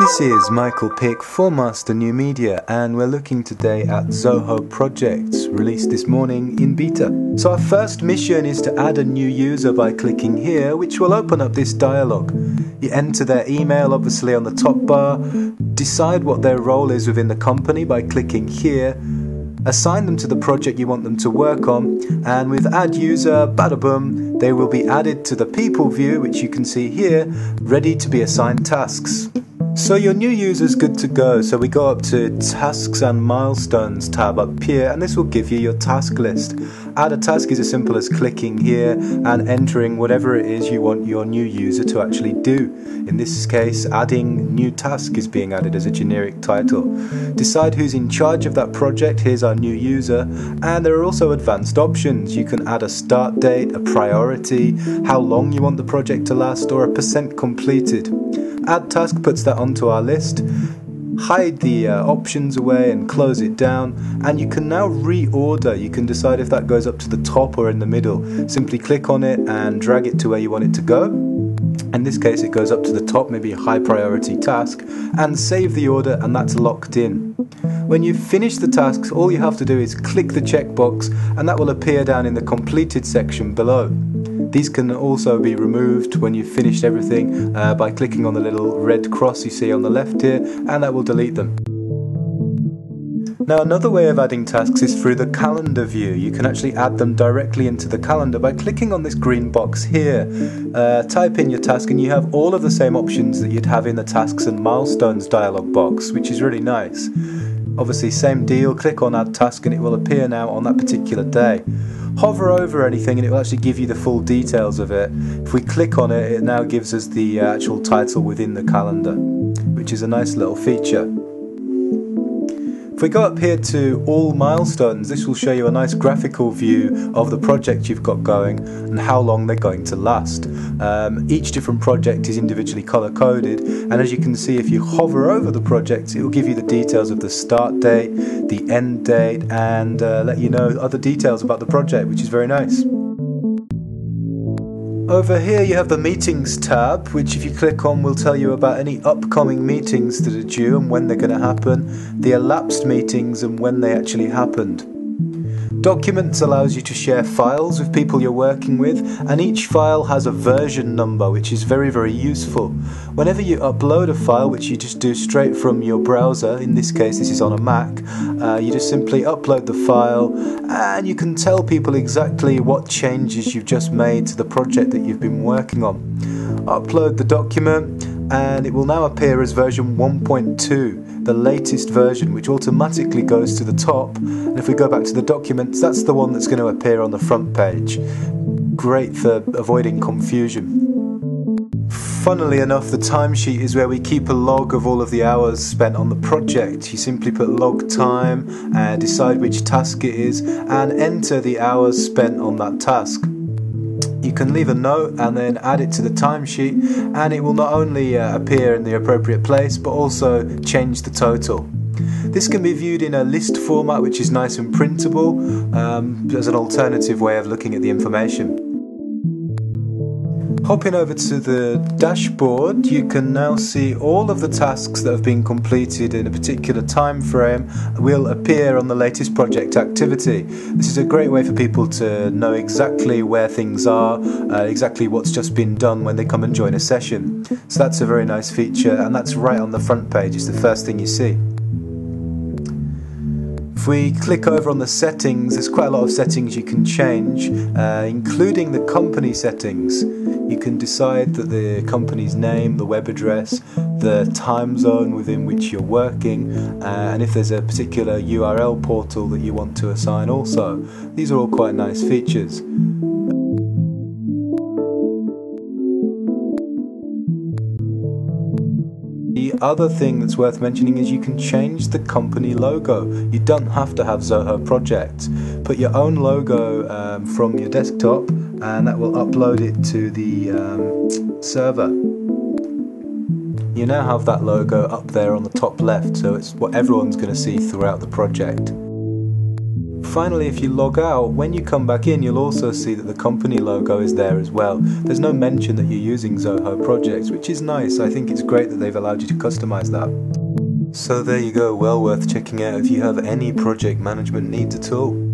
This is Michael Pick for Master New Media, and we're looking today at Zoho Projects, released this morning in beta. So, our first mission is to add a new user by clicking here, which will open up this dialog. You enter their email, obviously, on the top bar, decide what their role is within the company by clicking here, assign them to the project you want them to work on, and with Add User, bada boom, they will be added to the People view, which you can see here, ready to be assigned tasks. So your new user is good to go. So we go up to tasks and milestones tab up here and this will give you your task list. Add a task is as simple as clicking here and entering whatever it is you want your new user to actually do. In this case, adding new task is being added as a generic title. Decide who's in charge of that project. Here's our new user. And there are also advanced options. You can add a start date, a priority, how long you want the project to last, or a percent completed. Add task puts that onto our list. Hide the uh, options away and close it down, and you can now reorder. You can decide if that goes up to the top or in the middle. Simply click on it and drag it to where you want it to go. In this case, it goes up to the top, maybe a high priority task, and save the order, and that's locked in. When you've finished the tasks, all you have to do is click the checkbox, and that will appear down in the completed section below. These can also be removed when you've finished everything uh, by clicking on the little red cross you see on the left here and that will delete them. Now another way of adding tasks is through the calendar view. You can actually add them directly into the calendar by clicking on this green box here. Uh, type in your task and you have all of the same options that you'd have in the tasks and milestones dialog box, which is really nice. Obviously same deal, click on add task and it will appear now on that particular day hover over anything and it will actually give you the full details of it. If we click on it, it now gives us the uh, actual title within the calendar, which is a nice little feature. If we go up here to all milestones, this will show you a nice graphical view of the project you've got going and how long they're going to last. Um, each different project is individually color coded and as you can see if you hover over the project it will give you the details of the start date, the end date and uh, let you know other details about the project which is very nice. Over here you have the meetings tab, which if you click on will tell you about any upcoming meetings that are due and when they're going to happen, the elapsed meetings and when they actually happened. Documents allows you to share files with people you're working with, and each file has a version number, which is very, very useful. Whenever you upload a file, which you just do straight from your browser, in this case, this is on a Mac, uh, you just simply upload the file, and you can tell people exactly what changes you've just made to the project that you've been working on. Upload the document, and it will now appear as version 1.2, the latest version, which automatically goes to the top. And if we go back to the documents, that's the one that's going to appear on the front page. Great for avoiding confusion. Funnily enough, the timesheet is where we keep a log of all of the hours spent on the project. You simply put log time, and decide which task it is, and enter the hours spent on that task you can leave a note and then add it to the timesheet and it will not only uh, appear in the appropriate place but also change the total. This can be viewed in a list format which is nice and printable um, as an alternative way of looking at the information. Hopping over to the dashboard, you can now see all of the tasks that have been completed in a particular time frame will appear on the latest project activity. This is a great way for people to know exactly where things are, uh, exactly what's just been done when they come and join a session. So that's a very nice feature and that's right on the front page, it's the first thing you see. We click over on the settings, there's quite a lot of settings you can change, uh, including the company settings. You can decide that the company's name, the web address, the time zone within which you're working, uh, and if there's a particular URL portal that you want to assign also. These are all quite nice features. The other thing that's worth mentioning is you can change the company logo. You don't have to have Zoho Project. Put your own logo um, from your desktop and that will upload it to the um, server. You now have that logo up there on the top left, so it's what everyone's going to see throughout the project. Finally, if you log out, when you come back in, you'll also see that the company logo is there as well. There's no mention that you're using Zoho projects, which is nice. I think it's great that they've allowed you to customize that. So there you go, well worth checking out if you have any project management needs at all.